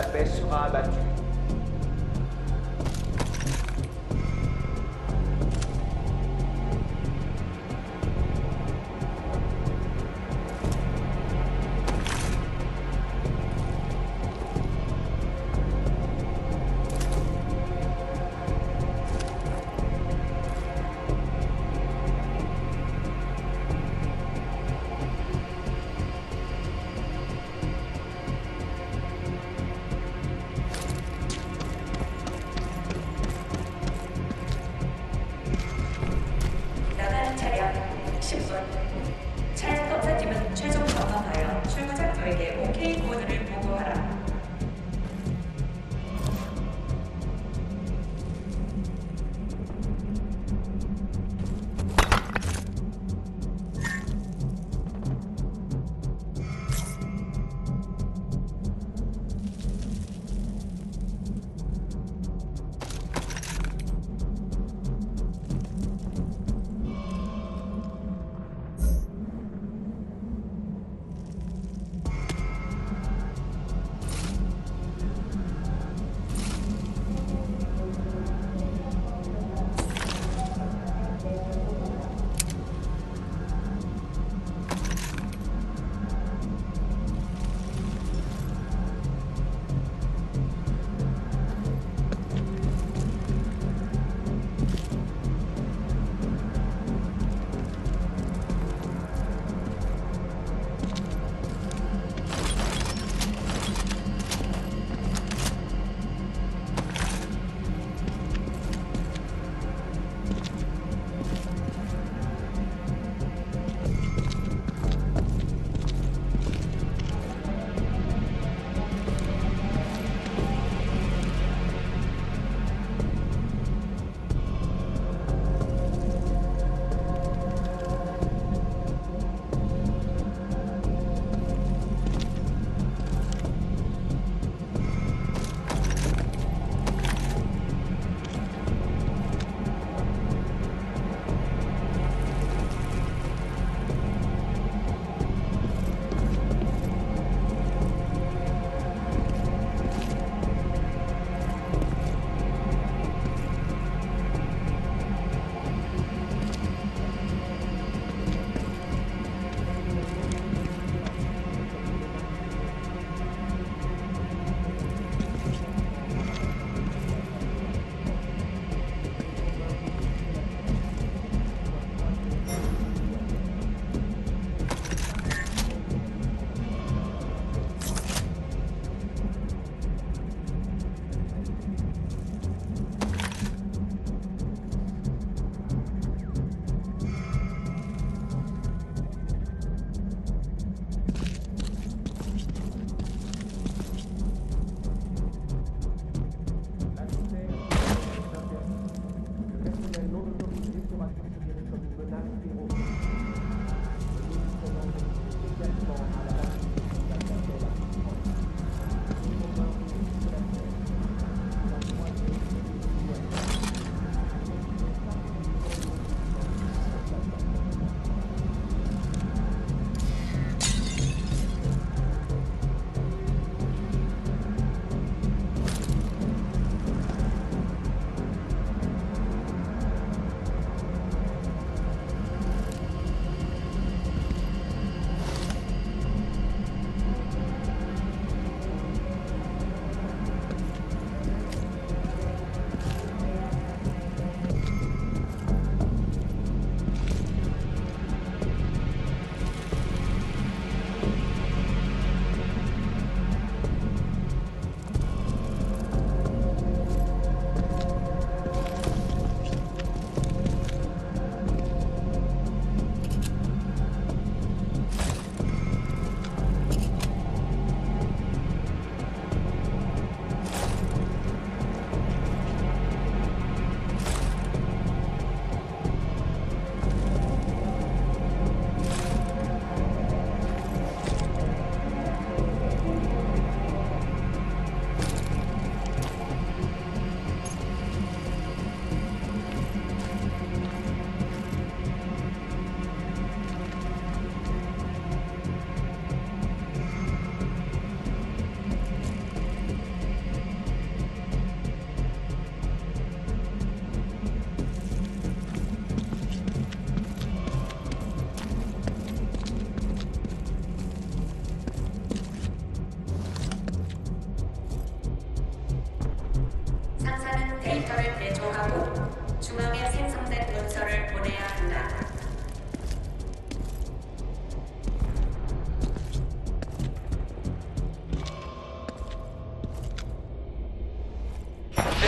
la paix sera abattu.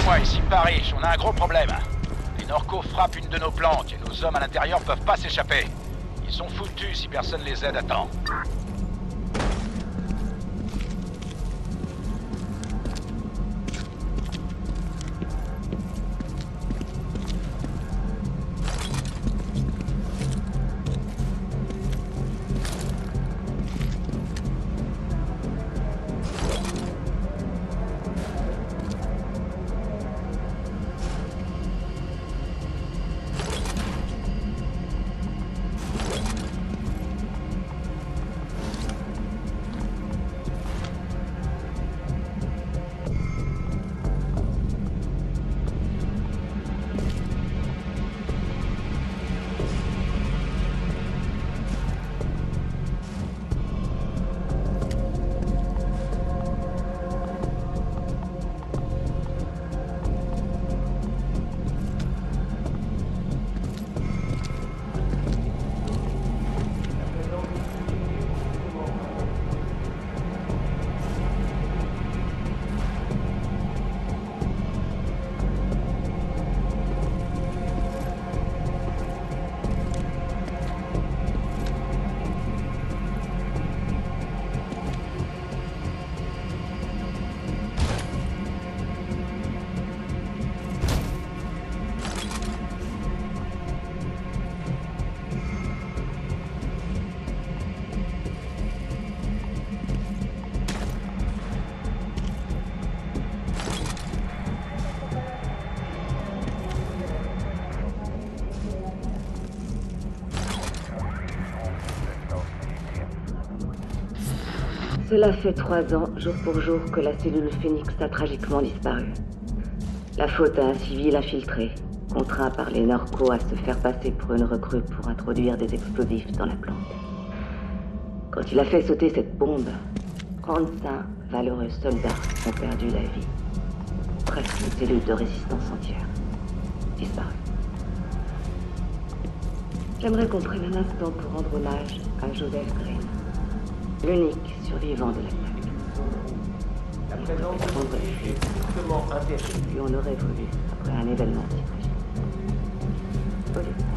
Écoutez-moi, ici Paris, on a un gros problème. Les Norcos frappent une de nos planques et nos hommes à l'intérieur peuvent pas s'échapper. Ils sont foutus si personne les aide à temps. Cela fait trois ans, jour pour jour, que la cellule Phoenix a tragiquement disparu. La faute à un civil infiltré, contraint par les Norcos à se faire passer pour une recrue pour introduire des explosifs dans la plante. Quand il a fait sauter cette bombe, 35 valeureux soldats ont perdu la vie. Presque une cellule de résistance entière. Disparue. J'aimerais qu'on prenne un instant pour rendre hommage à Joseph Green, l'unique survivant de l'attaque. La présence de est strictement interdite. Lui on aurait voulu après un événement si tragique.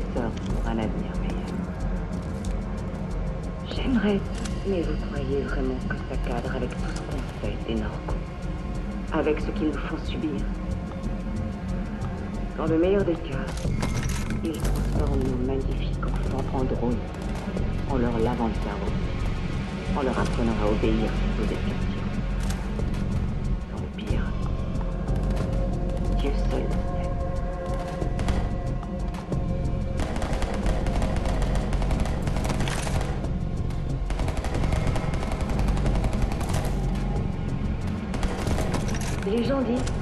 Pour un avenir meilleur. J'aimerais, mais vous croyez vraiment que ça cadre avec tout ce qu'on fait des Norcos Avec ce qu'ils nous font subir? Dans le meilleur des cas, ils transforment nos magnifiques enfants en drones, en leur lavant le cerveau, en leur apprenant à obéir aux questions. Dans le pire, Dieu seul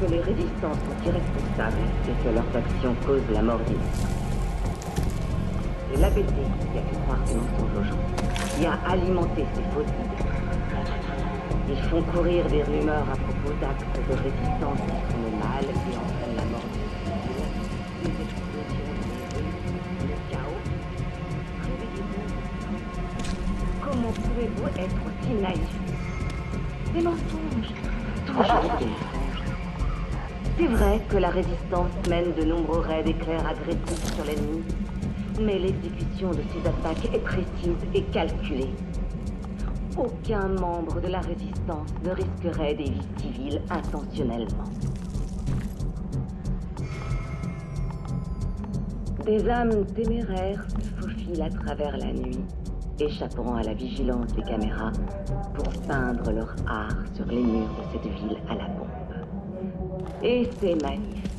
que les résistants sont irresponsables et que leurs actions causent la mort d'innocents. C'est l'ABT qui a fait croire ces mensonges aux gens, qui a alimenté ces fausses idées. Ils font courir des rumeurs à propos d'actes de résistance qui font le mal et entraînent la mort des des des. Comment pouvez-vous être aussi naïf Des mensonges Toujours des. C'est vrai que la résistance mène de nombreux raids d'éclairs agressifs sur l'ennemi, mais l'exécution de ces attaques est précise et calculée. Aucun membre de la résistance ne risquerait des vies civiles intentionnellement. Des âmes téméraires se faufilent à travers la nuit, échappant à la vigilance des caméras pour peindre leur art sur les murs de cette ville à la bombe. Et c'est magnifique.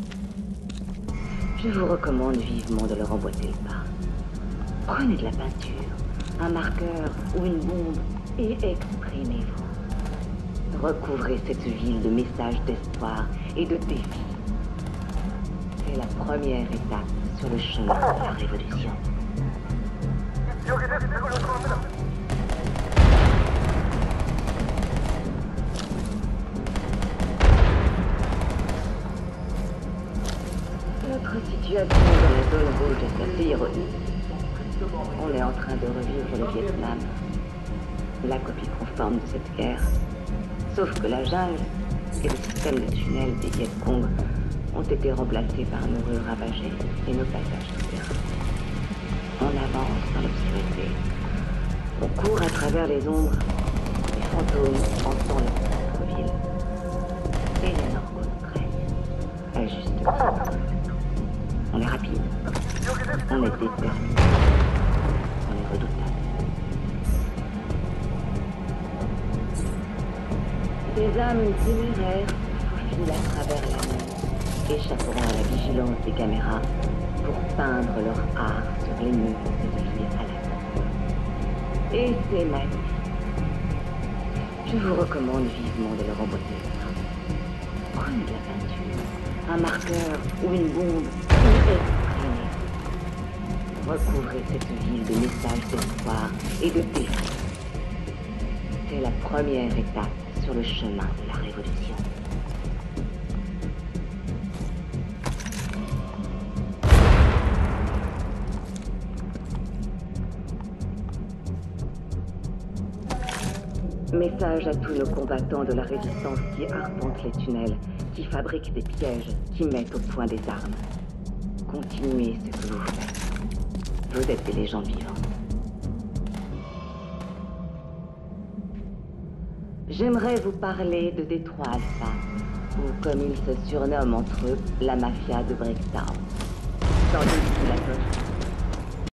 Je vous recommande vivement de leur emboîter le pas. Prenez de la peinture, un marqueur ou une bombe et exprimez-vous. Recouvrez cette ville de messages d'espoir et de défis. C'est la première étape sur le chemin de la révolution. On est en train de revivre le Vietnam, la copie conforme de cette guerre. Sauf que la jungle et le système de tunnels des Viet Cong ont été remplacés par nos rues ravagées et nos passages souterrains. On avance dans l'obscurité. On court à travers les ombres. Les fantômes hantant Des âmes téméraires se faufilent à travers la nuit, échappant à la vigilance des caméras pour peindre leur art sur les murs de ville à la bombe. Et c'est magnifique. Je vous recommande vivement de leur emboîter le pas. Prenez de la peinture, un marqueur ou une bombe et. Recouvrez cette ville de messages d'espoir et de défis. C'est la première étape sur le chemin de la révolution. Message à tous nos combattants de la résistance qui arpentent les tunnels, qui fabriquent des pièges, qui mettent au point des armes. Continuez ce que vous faites. Vous êtes des légendes vivantes. J'aimerais vous parler de Détroit Alpha, ou comme ils se surnomment entre eux, la mafia de sous la